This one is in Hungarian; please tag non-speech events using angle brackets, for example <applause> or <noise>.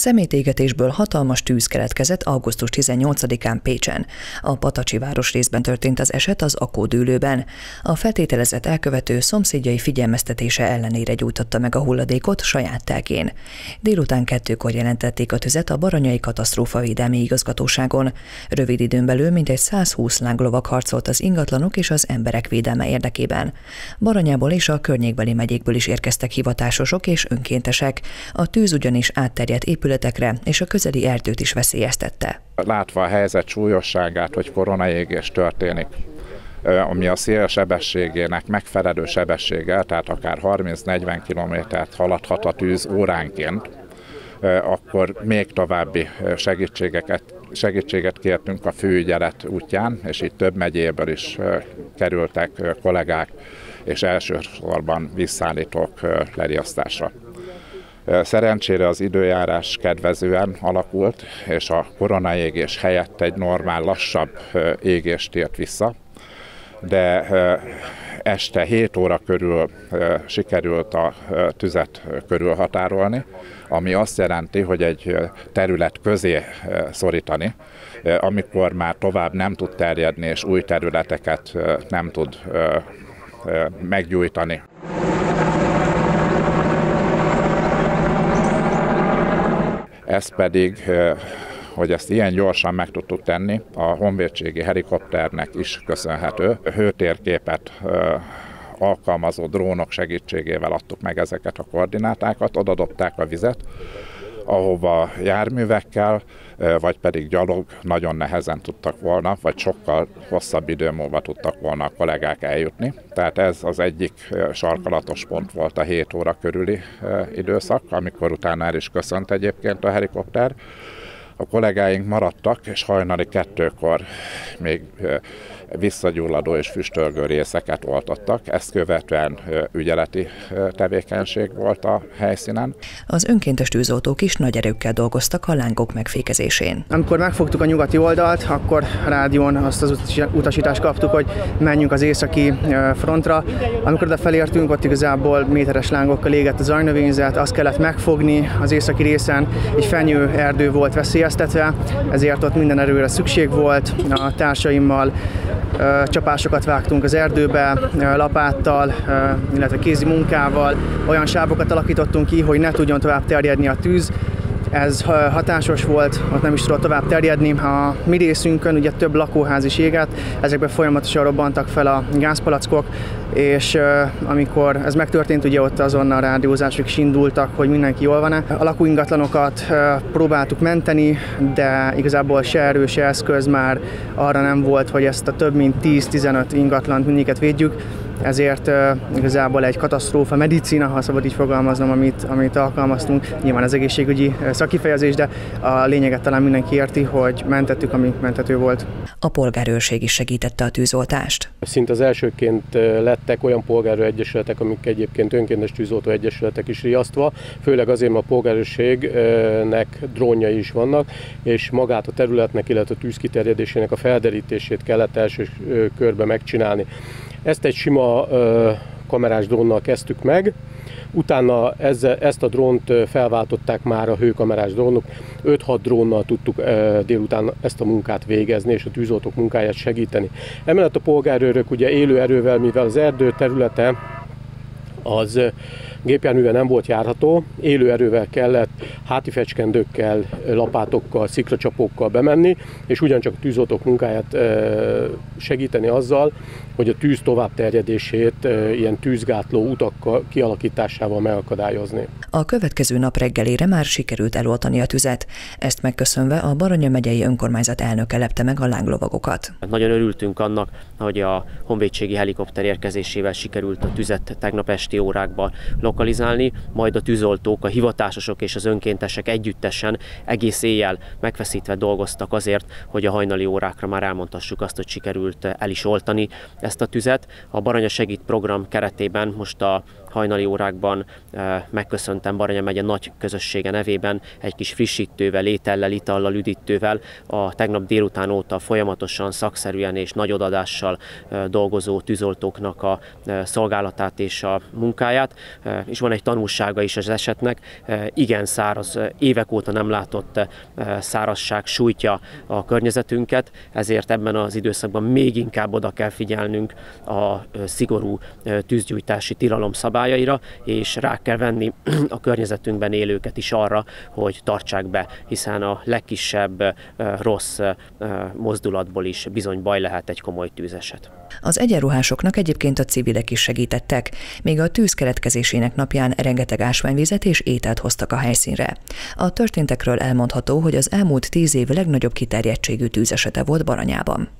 Szemétégetésből hatalmas tűz keletkezett augusztus 18-án Pécsen. A Patacsi város részben történt az eset az akódőlőben. A feltételezett elkövető szomszédjai figyelmeztetése ellenére gyújtotta meg a hulladékot saját telkén. Délután kettőkor jelentették a tüzet a Baranyai Katasztrófavédelmi Igazgatóságon. Rövid időn belül mintegy 120 lánglovak harcolt az ingatlanok és az emberek védelme érdekében. Baranyából és a környékbeli megyékből is érkeztek hivatásosok és önkéntesek. A tűz ugyanis átterjedt épületekre és a közeli erdőt is veszélyeztette. Látva a helyzet súlyosságát, hogy koronaégés történik, ami a szél sebességének megfelelő sebességgel, tehát akár 30-40 kilométert haladhat a tűz óránként, akkor még további segítségeket, segítséget kértünk a főügyelet útján, és itt több megyéből is kerültek kollégák, és elsősorban visszállítók leriasztásra. Szerencsére az időjárás kedvezően alakult, és a koronaégés helyett egy normál, lassabb égést tért vissza, de este 7 óra körül sikerült a tüzet körülhatárolni, ami azt jelenti, hogy egy terület közé szorítani, amikor már tovább nem tud terjedni, és új területeket nem tud meggyújtani. Ez pedig, hogy ezt ilyen gyorsan meg tudtuk tenni, a honvédségi helikopternek is köszönhető. Hőtérképet alkalmazó drónok segítségével adtuk meg ezeket a koordinátákat, odadobták a vizet, ahova járművekkel, vagy pedig gyalog nagyon nehezen tudtak volna, vagy sokkal hosszabb idő múlva tudtak volna a kollégák eljutni. Tehát ez az egyik sarkalatos pont volt a 7 óra körüli időszak, amikor utána el is köszönt egyébként a helikopter. A kollégáink maradtak, és hajnali kettőkor még visszagyulladó és füstölgő részeket oltottak. Ezt követően ügyeleti tevékenység volt a helyszínen. Az önkéntes tűzoltók is nagy erőkkel dolgoztak a lángok megfékezésén. Amikor megfogtuk a nyugati oldalt, akkor rádión azt az utasítást kaptuk, hogy menjünk az északi frontra. Amikor oda felértünk, ott igazából méteres lángokkal égett az ajnövényzet, azt kellett megfogni az északi részen, egy fenyő erdő volt veszélyeztetve, ezért ott minden erőre szükség volt. A társaimmal csapásokat vágtunk az erdőbe lapáttal, illetve kézi munkával, olyan sávokat alakítottunk ki, hogy ne tudjon tovább terjedni a tűz, ez hatásos volt, ott nem is tudott tovább terjedni. A mi részünkön ugye több lakóház is égett, ezekben folyamatosan robbantak fel a gázpalackok, és amikor ez megtörtént, ugye ott azonnal rádiózások is indultak, hogy mindenki jól van-e. A lakóingatlanokat próbáltuk menteni, de igazából se erő, se eszköz már arra nem volt, hogy ezt a több mint 10-15 ingatlant mindiket védjük ezért igazából egy katasztrófa medicina, ha szabad így fogalmaznom, amit, amit alkalmaztunk. Nyilván az egészségügyi szakifejezés, de a lényeget talán mindenki érti, hogy mentettük, ami mentető volt. A polgárőrség is segítette a tűzoltást. Szint az elsőként lettek olyan polgárőr egyesületek, amik egyébként önkéntes tűzoltó egyesületek is riasztva, főleg azért, mert a polgárőrségnek drónjai is vannak, és magát a területnek, illetve a tűzkiterjedésének a felderítését kellett első körbe megcsinálni. Ezt egy sima kamerás drónnal kezdtük meg, utána ezzel, ezt a drónt felváltották már a hőkamerás drónok, 5-6 drónnal tudtuk délután ezt a munkát végezni, és a tűzoltók munkáját segíteni. Emellett a polgárőrök ugye élő erővel, mivel az erdő területe az gépjárművel nem volt járható, élő erővel kellett háti fecskendőkkel, lapátokkal, szikracsapókkal bemenni, és ugyancsak a tűzoltók munkáját segíteni azzal, hogy a tűz tovább terjedését ilyen tűzgátló utak kialakításával megakadályozni. A következő nap reggelére már sikerült eloltani a tüzet. Ezt megköszönve a Baranya megyei önkormányzat elnöke lepte meg a lánglovagokat. Nagyon örültünk annak, hogy a honvédségi helikopter érkezésével sikerült a tüzet tegnap esti órákban lokalizálni, majd a tűzoltók, a hivatásosok és az önkéntesek együttesen egész éjjel megfeszítve dolgoztak azért, hogy a hajnali órákra már elmondhassuk azt, hogy sikerült el is oltani ezt a tüzet. A Baranya Segít program keretében most a hajnali órákban megköszöntem Baranya megye nagy közössége nevében egy kis frissítővel, étellel, itallal, üdítővel a tegnap délután óta folyamatosan, szakszerűen és nagy odadással dolgozó tűzoltóknak a szolgálatát és a munkáját. És van egy tanulsága is az esetnek, igen száraz, évek óta nem látott szárazság sújtja a környezetünket, ezért ebben az időszakban még inkább oda kell figyelnünk a szigorú tűzgyújtási tilalom szabályaira, és rá kell venni <clears throat> a környezetünkben élőket is arra, hogy tartsák be, hiszen a legkisebb rossz mozdulatból is bizony baj lehet egy komoly tűzeset. Az egyenruhásoknak egyébként a civilek is segítettek, még a tűz keletkezésének napján rengeteg ásványvizet és ételt hoztak a helyszínre. A történtekről elmondható, hogy az elmúlt tíz év legnagyobb kiterjedtségű tűzesete volt Baranyában.